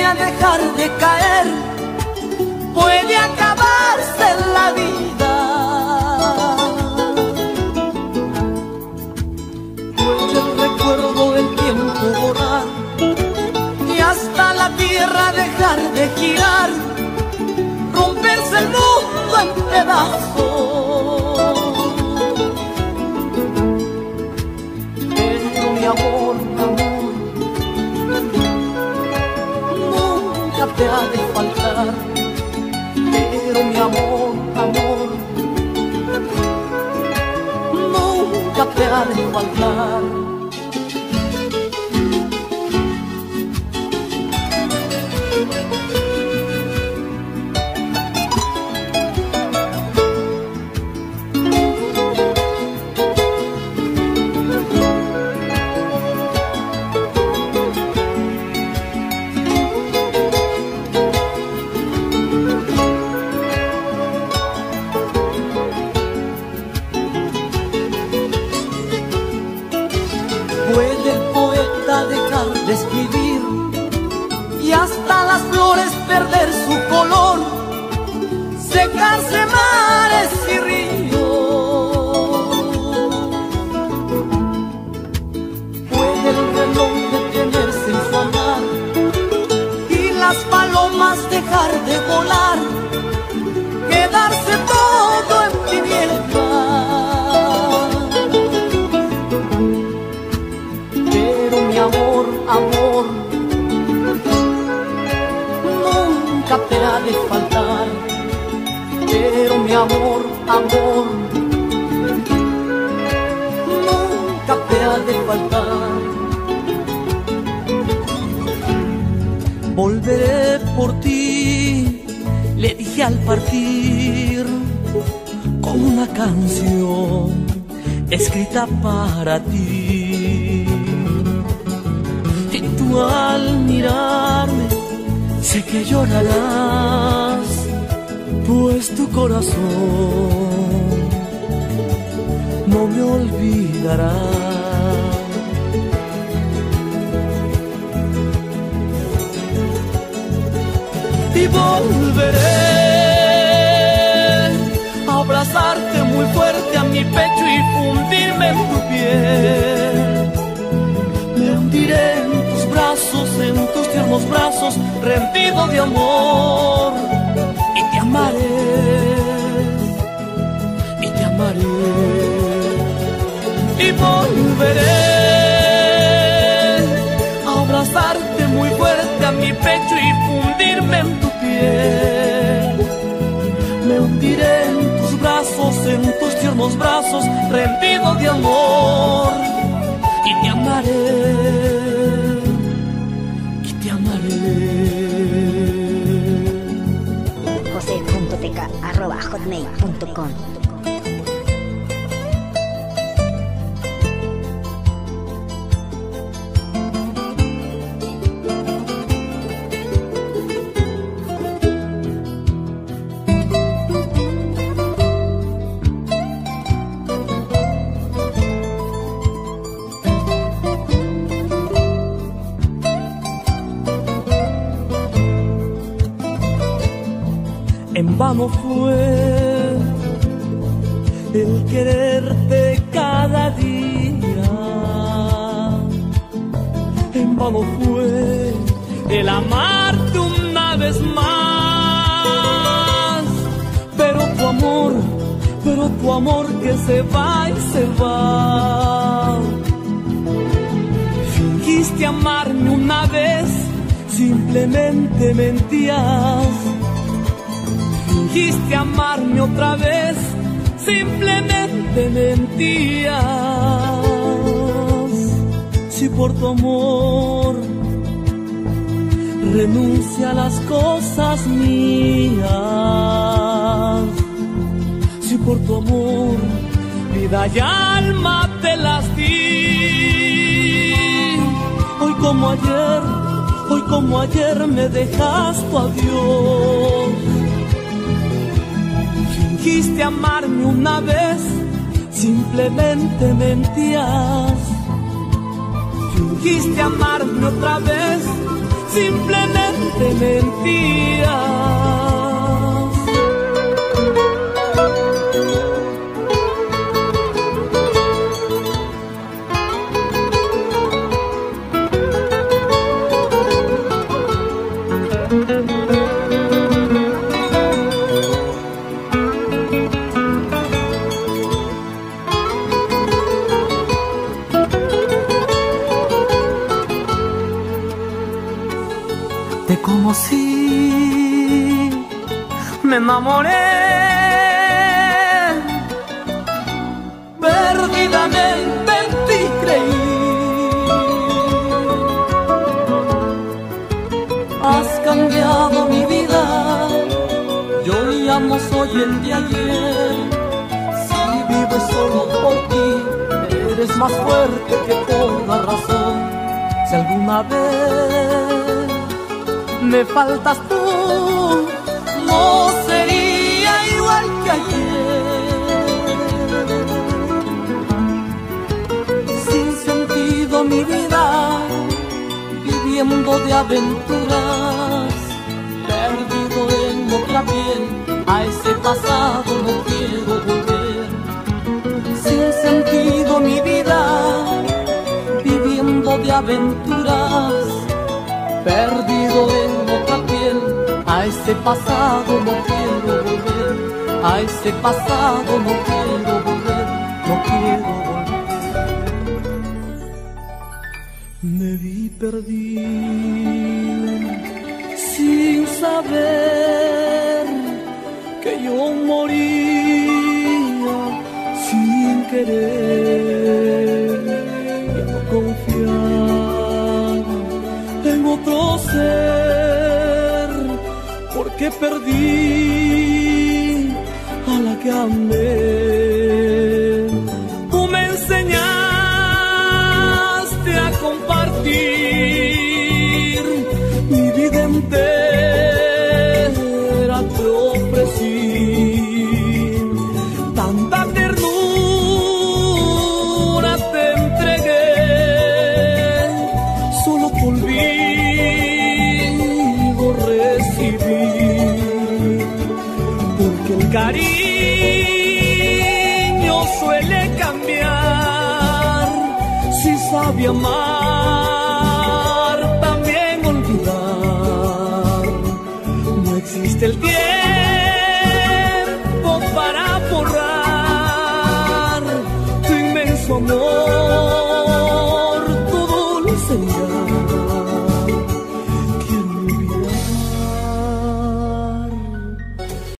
a dejar de caer, puede acabarse la vida. Puede el recuerdo del tiempo borrar y hasta la tierra dejar de girar, romperse el mundo en pedazos. Pero mi amor, nunca te ha de faltar. Pero mi amor, amor, nunca te ha de faltar. Secarse mares y ríos. Puede el reloj detenerse en su andar y las palomas dejar de volar, amor, amor, nunca te ha de faltar. Volveré por ti, le dije al partir, con una canción escrita para ti. Y tú al mirarme, sé que llorarás, pues tu corazón no me olvidará. Y volveré a abrazarte muy fuerte a mi pecho y fundirme en tu piel. Me hundiré en tus brazos, en tus tiernos brazos, rendido de amor. Y te amaré, y te amaré. Y volveré a abrazarte muy fuerte a mi pecho y fundirme en tu piel. Me hundiré en tus brazos, en tus tiernos brazos, rendido de amor. Y te amaré, hotmail.com vano fue el quererte cada día. En vano fue el amarte una vez más. Pero tu amor, pero tu amor que se va y se va. Fingiste amarme una vez, simplemente mentías. Fingiste amarme otra vez, simplemente mentías. Si por tu amor renuncia a las cosas mías, si por tu amor vida y alma te las di, hoy como ayer, hoy como ayer me dejas tu adiós fingiste amarme una vez, simplemente mentías. Fingiste amarme otra vez, simplemente mentías. de cómo si me enamoré perdidamente en ti creí. Has cambiado mi vida, yo ya no soy el de ayer. Si vivo solo por ti, eres más fuerte que toda razón. Si alguna vez me faltas tú, no sería igual que ayer. Sin sentido mi vida, viviendo de aventuras, perdido en otra piel, a ese pasado no quiero volver. Sin sentido mi vida, viviendo de aventuras perdido en a ese pasado no quiero volver, a ese pasado no quiero volver, no quiero volver. Me vi perdido sin saber que yo moría sin querer. que perdí, a la que amé. cariño suele cambiar. Si sabe amar, también olvidar. No existe el tiempo.